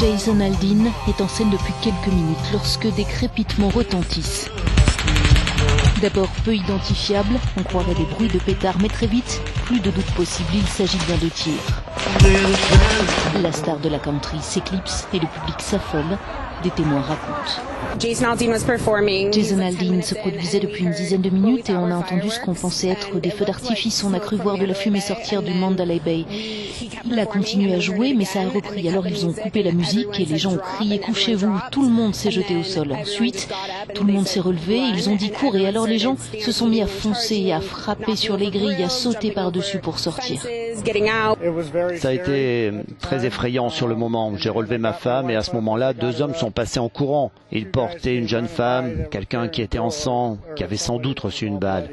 Jason Aldean est en scène depuis quelques minutes lorsque des crépitements retentissent. D'abord peu identifiable, on croirait des bruits de pétards, mais très vite, plus de doute possible, il s'agit bien de tir. La star de la country s'éclipse et le public s'affole. Des témoins racontent. Jason Aldean was performing. Jason Aldean se produisait depuis une dizaine de minutes et on a entendu ce qu'on pensait être des feux d'artifice. On a cru voir de la fumée sortir du Mandalay Bay. Il a continué à jouer, mais ça a repris. Alors ils ont coupé la musique et les gens ont crié couchez-vous. Tout le monde s'est jeté au sol. Ensuite, tout le monde s'est relevé. Ils ont dit courez. Alors les gens se sont mis à foncer, à frapper sur les grilles, à sauter par-dessus pour sortir. Ça a été très effrayant sur le moment. J'ai relevé ma femme et à ce moment-là, deux hommes sont passés en courant. Ils portaient une jeune femme, quelqu'un qui était en sang, qui avait sans doute reçu une balle.